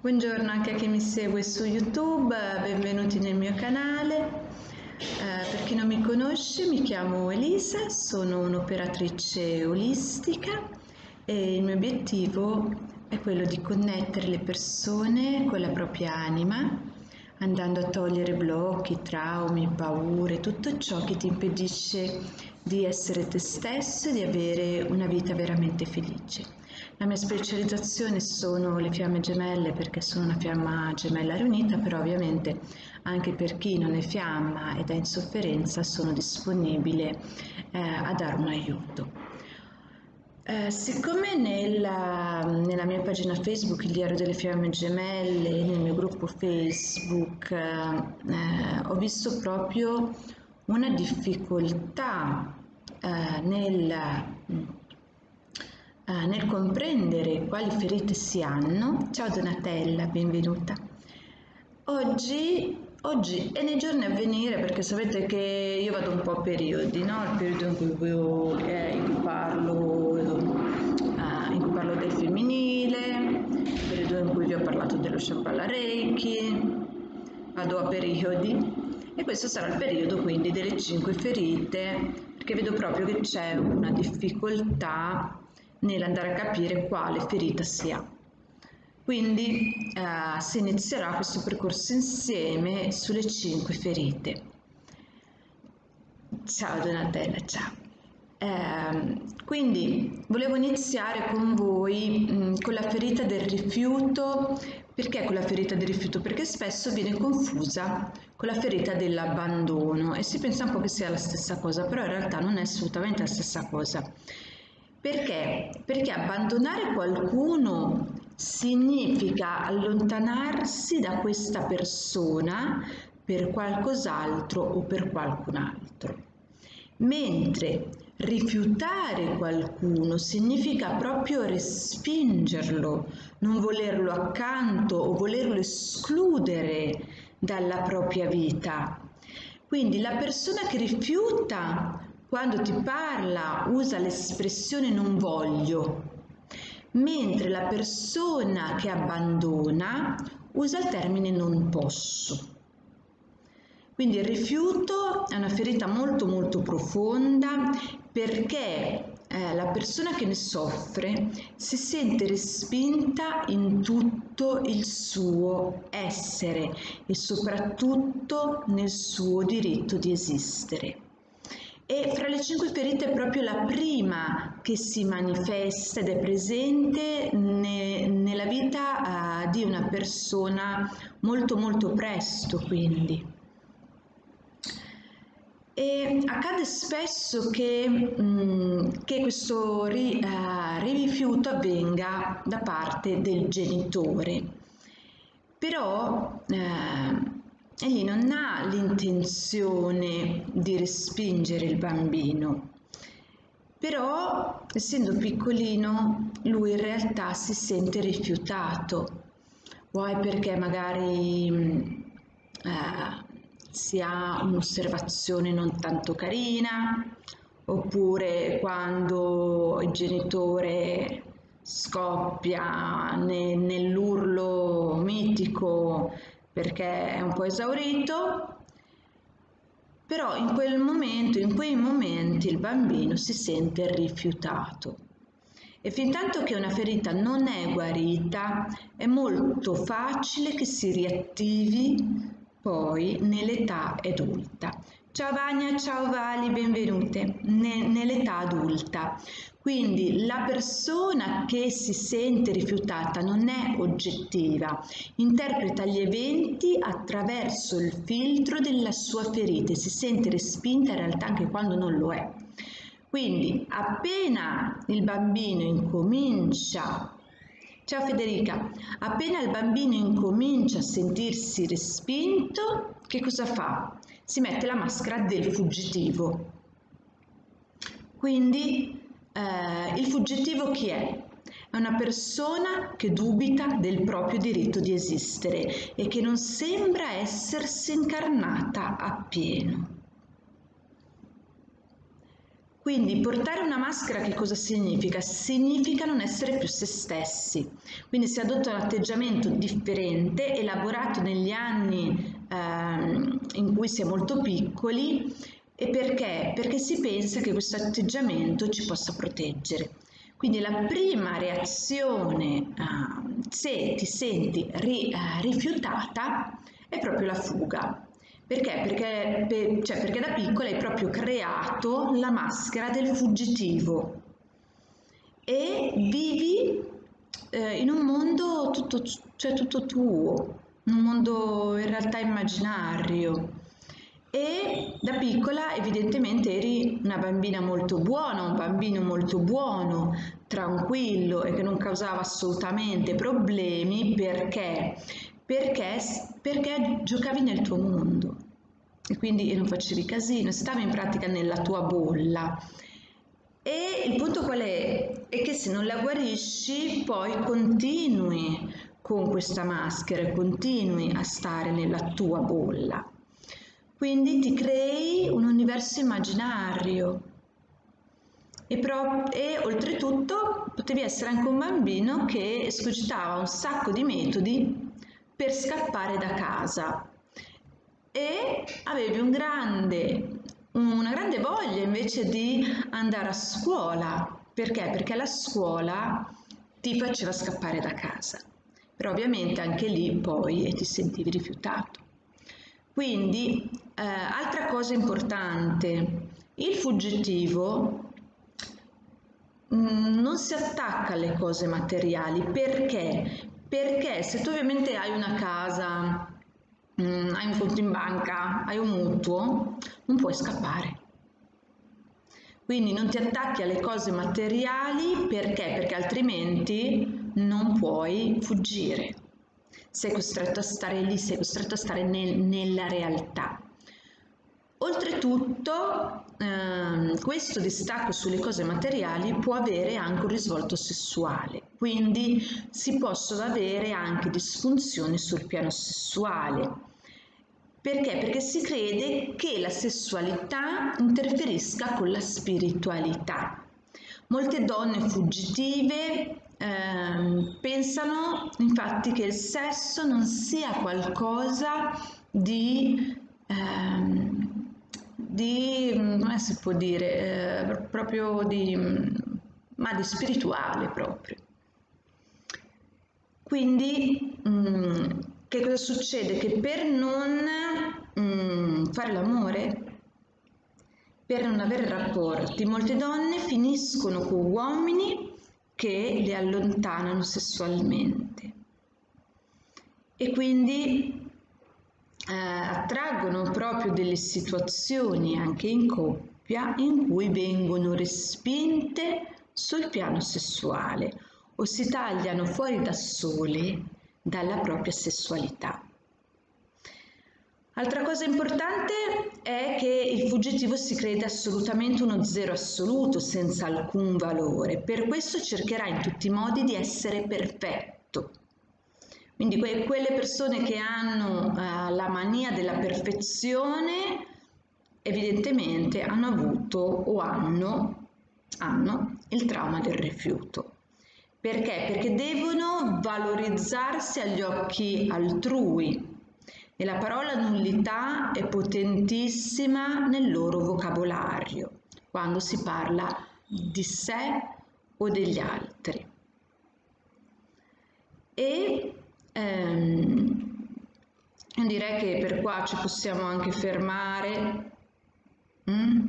Buongiorno anche a chi mi segue su YouTube, benvenuti nel mio canale. Eh, per chi non mi conosce mi chiamo Elisa, sono un'operatrice olistica e il mio obiettivo è quello di connettere le persone con la propria anima, andando a togliere blocchi, traumi, paure, tutto ciò che ti impedisce di essere te stesso e di avere una vita veramente felice. La mia specializzazione sono le fiamme gemelle perché sono una fiamma gemella riunita, però ovviamente anche per chi non è fiamma ed è in sofferenza sono disponibile eh, a dare un aiuto. Eh, siccome nella, nella, mia pagina Facebook, il Diario delle Fiamme Gemelle, nel mio gruppo Facebook, eh, ho visto proprio una difficoltà eh, nel eh, nel comprendere quali ferite si hanno. Ciao Donatella, benvenuta. Oggi, oggi e nei giorni a venire, perché sapete che io vado un po' a periodi, no? il periodo in cui, eh, in cui parlo, eh, in cui parlo del femminile, il periodo in cui vi ho parlato dello Shambhala Reiki, vado a periodi e questo sarà il periodo quindi delle cinque ferite perché vedo proprio che c'è una difficoltà nell'andare a capire quale ferita si ha. Quindi eh, si inizierà questo percorso insieme sulle cinque ferite. Ciao Donatella, ciao. Eh, quindi volevo iniziare con voi mh, mm, con la ferita del rifiuto. Perché con la ferita del rifiuto? Perché spesso viene confusa con la ferita dell'abbandono e si pensa un po' che sia la stessa cosa, però in realtà non è assolutamente la stessa cosa. Perché? Perché abbandonare qualcuno significa allontanarsi da questa persona per qualcos'altro o per qualcun altro. Mentre rifiutare qualcuno significa proprio respingerlo, non volerlo accanto o volerlo escludere dalla propria vita. Quindi la persona che rifiuta quando ti parla usa l'espressione non voglio, mentre la persona che abbandona usa il termine non posso. Quindi il rifiuto è una ferita molto molto profonda perché eh, la persona che ne soffre si sente respinta in tutto il suo essere e soprattutto nel suo diritto di esistere. E fra le cinque ferite è proprio la prima che si manifesta ed è presente ne, nella vita uh, di una persona molto molto presto quindi. E accade spesso che, mh, mm, che questo ri, uh, rifiuto avvenga da parte del genitore, però uh, egli non ha l'intenzione di respingere il bambino, però essendo piccolino lui in realtà si sente rifiutato, vuoi perché magari eh, si ha un'osservazione non tanto carina, oppure quando il genitore scoppia ne, nell'urlo mitico perché è un po' esaurito, però in quel momento, in quei momenti il bambino si sente rifiutato. E fin tanto che una ferita non è guarita, è molto facile che si riattivi poi nell'età adulta. Ciao Vania, ciao Vali, benvenute nell'età adulta. Quindi la persona che si sente rifiutata non è oggettiva, interpreta gli eventi attraverso il filtro della sua ferita e si sente respinta in realtà anche quando non lo è. Quindi appena il bambino incomincia Ciao Federica, appena il bambino incomincia a sentirsi respinto, che cosa fa? Si mette la maschera del fuggitivo. Quindi eh, il fuggitivo chi è? È una persona che dubita del proprio diritto di esistere e che non sembra essersi incarnata appieno. Quindi portare una maschera che cosa significa? Significa non essere più se stessi, quindi si adotta un atteggiamento differente, elaborato negli anni ehm, in cui si è molto piccoli e perché? Perché si pensa che questo atteggiamento ci possa proteggere. Quindi la prima reazione uh, se ti senti ri, uh, rifiutata è proprio la fuga. Perché? Perché, per, cioè perché da piccola hai proprio creato la maschera del fuggitivo e vivi eh, in un mondo tutto, cioè tutto tuo, un mondo in realtà immaginario. E da piccola evidentemente eri una bambina molto buona, un bambino molto buono, tranquillo e che non causava assolutamente problemi perché perché, perché giocavi nel tuo mondo e quindi non facevi casino, stavi in pratica nella tua bolla. E il punto qual è? È che se non la guarisci poi continui con questa maschera, continui a stare nella tua bolla. Quindi ti crei un universo immaginario e, pro- e oltretutto potevi essere anche un bambino che escogitava un sacco di metodi per scappare da casa e avevi un grande, una grande voglia invece di andare a scuola. Perché? Perché la scuola ti faceva scappare da casa. Però ovviamente anche lì poi ti sentivi rifiutato. Quindi, eh, altra cosa importante, il fuggitivo mm, non si attacca alle cose materiali perché perché se tu ovviamente hai una casa, mh, mm, hai un conto in banca, hai un mutuo, non puoi scappare. Quindi non ti attacchi alle cose materiali perché? Perché altrimenti non puoi fuggire. Sei costretto a stare lì, sei costretto a stare nel, nella realtà. Oltretutto, ehm, questo distacco sulle cose materiali può avere anche un risvolto sessuale, quindi si possono avere anche disfunzioni sul piano sessuale. Perché? Perché si crede che la sessualità interferisca con la spiritualità. Molte donne fuggitive ehm, pensano infatti che il sesso non sia qualcosa di ehm, di, mm, come si può dire, eh, proprio di, mm, ma di spirituale proprio. Quindi, mh, mm, che cosa succede? Che per non mh, fare l'amore, per non avere rapporti, molte donne finiscono con uomini che le allontanano sessualmente. E quindi eh, attraggono proprio delle situazioni anche in coppia in cui vengono respinte sul piano sessuale o si tagliano fuori da sole dalla propria sessualità. Altra cosa importante è che il fuggitivo si crede assolutamente uno zero assoluto, senza alcun valore. Per questo cercherà in tutti i modi di essere perfetto, quindi que- quelle persone che hanno uh, la mania della perfezione evidentemente hanno avuto o hanno, hanno il trauma del rifiuto. Perché? Perché devono valorizzarsi agli occhi altrui e la parola nullità è potentissima nel loro vocabolario quando si parla di sé o degli altri. E Ehm, direi che per qua ci possiamo anche fermare. Mm?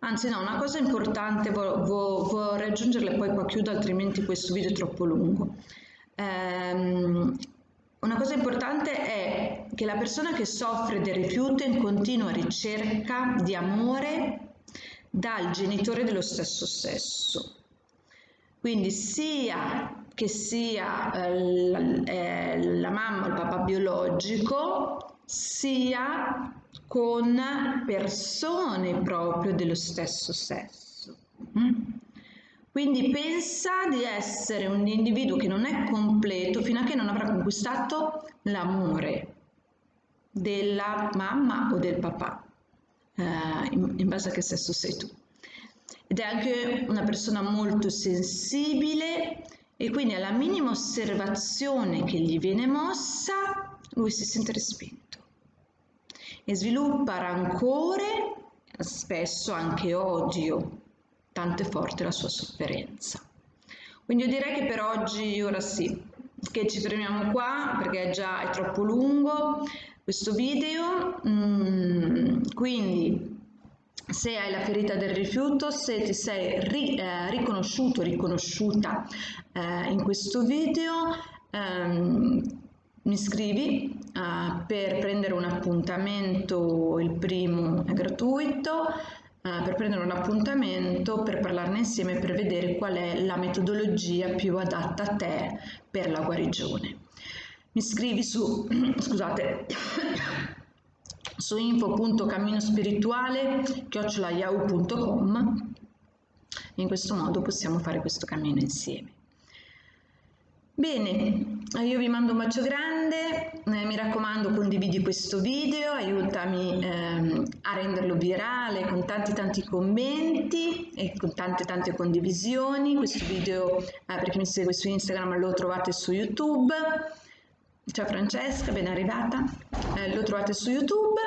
Anzi no, una cosa importante, vorrei aggiungerle poi qua chiudo, altrimenti questo video è troppo lungo. Ehm, una cosa importante è che la persona che soffre del rifiuto è in continua ricerca di amore dal genitore dello stesso sesso. Quindi sia che sia eh, la, eh, la mamma o il papà biologico, sia con persone proprio dello stesso sesso. Mm? Quindi pensa di essere un individuo che non è completo fino a che non avrà conquistato l'amore della mamma o del papà, eh, in base a che sesso sei tu. ed è anche una persona molto sensibile e quindi alla minima osservazione che gli viene mossa lui si sente respinto e sviluppa rancore, spesso anche odio, tanto è forte la sua sofferenza. Quindi io direi che per oggi, ora sì, che ci fermiamo qua perché già è troppo lungo questo video, mm, quindi se hai la ferita del rifiuto, se ti sei ri, eh, riconosciuto, riconosciuta eh, in questo video, ehm, mi scrivi eh, per prendere un appuntamento, il primo è gratuito, eh, per prendere un appuntamento, per parlarne insieme, per vedere qual è la metodologia più adatta a te per la guarigione. Mi scrivi su, scusate, su info.camminospirituale.yahoo.com in questo modo possiamo fare questo cammino insieme. Bene, io vi mando un bacio grande, eh, mi raccomando condividi questo video, aiutami ehm, a renderlo virale con tanti tanti commenti e con tante tante condivisioni. Questo video, eh, per chi mi segue su Instagram, lo trovate su YouTube. Ciao Francesca, ben arrivata. Eh, lo trovate su YouTube.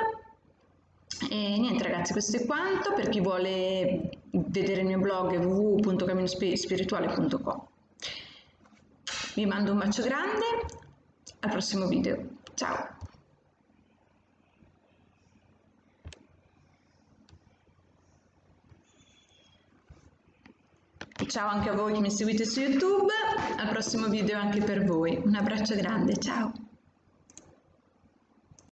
E niente ragazzi, questo è quanto. Per chi vuole vedere il mio blog www.caminospirituale.com. Vi mando un bacio grande, al prossimo video. Ciao! Ciao anche a voi che mi seguite su YouTube, al prossimo video anche per voi. Un abbraccio grande, ciao!